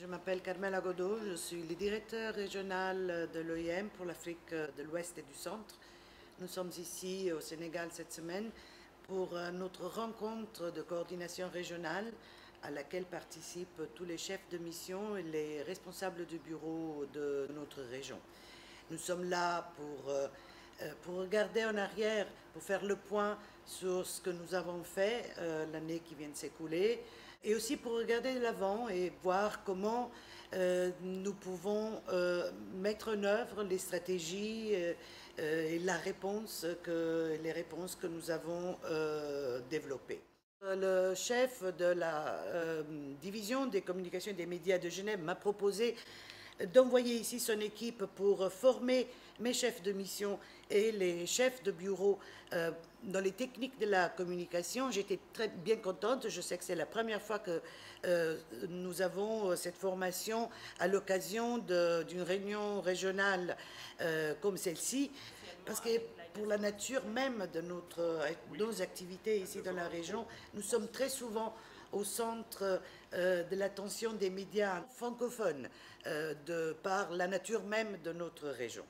Je m'appelle Carmela Godot, je suis le directeur régional de l'OIM pour l'Afrique de l'Ouest et du Centre. Nous sommes ici au Sénégal cette semaine pour notre rencontre de coordination régionale à laquelle participent tous les chefs de mission et les responsables du bureau de notre région. Nous sommes là pour, euh, regarder en arrière, pour faire le point sur ce que nous avons fait euh, l'année qui vient de s'écouler, et aussi pour regarder l'avant et voir comment euh, nous pouvons mettre en œuvre les stratégies et la réponse que, les réponses que nous avons développées. Le chef de la division des communications et des médias de Genève m'a proposé d'envoyer ici son équipe pour former mes chefs de mission et les chefs de bureau euh, dans les techniques de la communication. J'étais très bien contente. Je sais que c'est la première fois que euh, nous avons cette formation à l'occasion d'une réunion régionale euh, comme celle-ci, parce que pour la nature même de notre, nos activités ici dans la région, nous sommes très souvent au centre euh, de l'attention des médias francophones euh, de par la nature même de notre région.